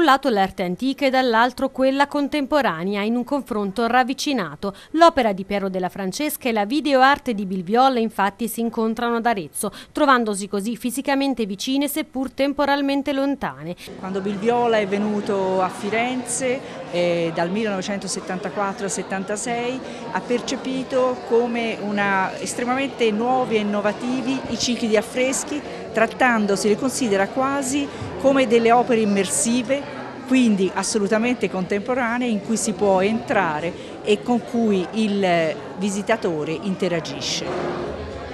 un lato l'arte antica e dall'altro quella contemporanea, in un confronto ravvicinato. L'opera di Piero della Francesca e la videoarte di Bilviola infatti si incontrano ad Arezzo, trovandosi così fisicamente vicine seppur temporalmente lontane. Quando Bilviola è venuto a Firenze eh, dal 1974 al 76 ha percepito come una, estremamente nuovi e innovativi i cicli di affreschi, trattandosi, li considera quasi come delle opere immersive quindi assolutamente contemporanee in cui si può entrare e con cui il visitatore interagisce.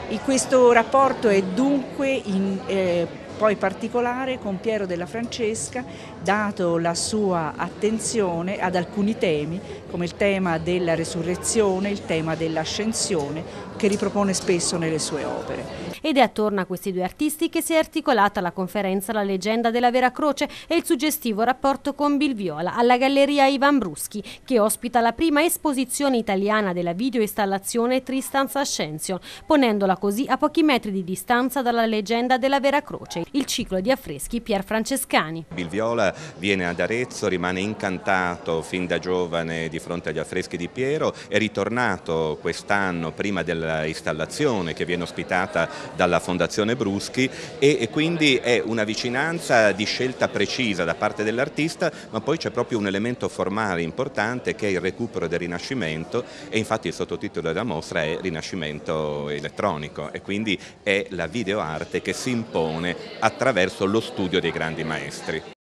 E questo rapporto è dunque in, eh, poi particolare con Piero della Francesca, dato la sua attenzione ad alcuni temi, come il tema della resurrezione, il tema dell'ascensione, che ripropone spesso nelle sue opere. Ed è attorno a questi due artisti che si è articolata la conferenza La leggenda della Vera Croce e il suggestivo rapporto con Bilviola alla Galleria Ivan Bruschi, che ospita la prima esposizione italiana della videoinstallazione Tristanza Ascension, ponendola così a pochi metri di distanza dalla leggenda della Vera Croce, il ciclo di affreschi Pier Francescani. Bilviola viene ad Arezzo, rimane incantato fin da giovane di fronte agli affreschi di Piero, è ritornato quest'anno prima dell'installazione che viene ospitata dalla Fondazione Bruschi e, quindi è una vicinanza di scelta precisa da parte dell'artista, ma poi c'è proprio un elemento formale importante che è il recupero del Rinascimento e infatti il sottotitolo della mostra è Rinascimento elettronico e quindi è la videoarte che si impone attraverso lo studio dei grandi maestri.